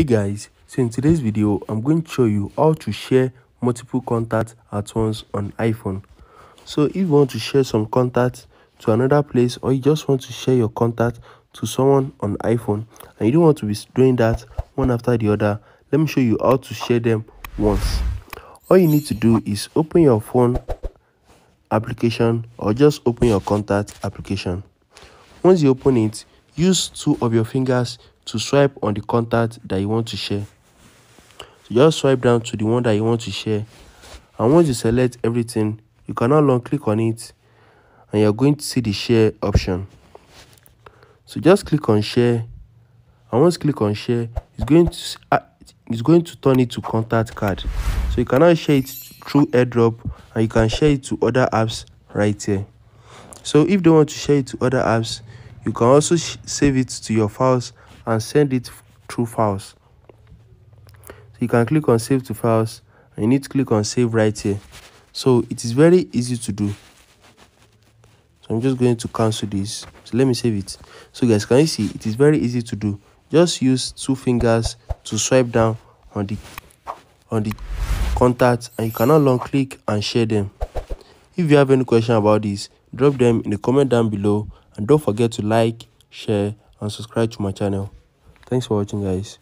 hey guys so in today's video i'm going to show you how to share multiple contacts at once on iphone. So if you want to share some contacts to another place or you just want to share your contact to someone on iphone and you don't want to be doing that one after the other let me show you how to share them once. All you need to do is open your phone application or just open your contact application. Once you open it use two of your fingers to swipe on the contact that you want to share. So just swipe down to the one that you want to share. And once you select everything you can now long click on it and you're going to see the share option. So just click on share. And once click on share it's going to uh, it's going to turn it to contact card. So you can now share it through airdrop and you can share it to other apps right here. So if you want to share it to other apps you can also save it to your files and send it through files. So you can click on save to files and you need to click on save right here. So it is very easy to do. So i'm just going to cancel this. So let me save it. So guys can you see? It is very easy to do. Just use two fingers to swipe down on the on the contact and you can now long click and share them. If you have any question about this drop them in the comment down below. And don't forget to like share and subscribe to my channel. Thanks for watching guys